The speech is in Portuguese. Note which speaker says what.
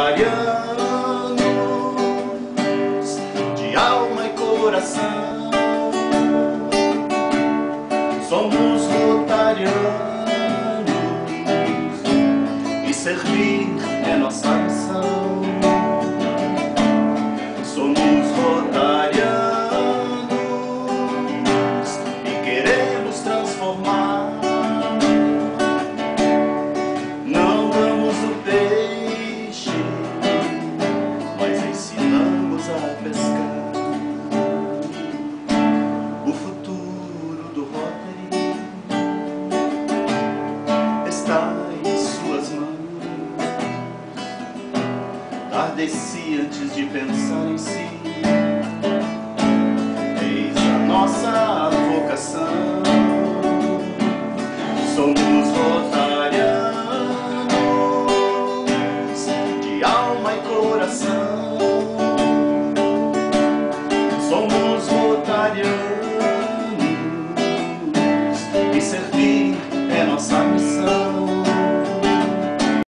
Speaker 1: Arianos de alma e coração, somos rotarianos e servir é nossa missão. Somos rotarianos e queremos transformar. Está em suas mãos. Tarde-se antes de pensar em si. Eis a nossa vocação. Somos rotarianos de alma e coração. Somos rotarianos e missão.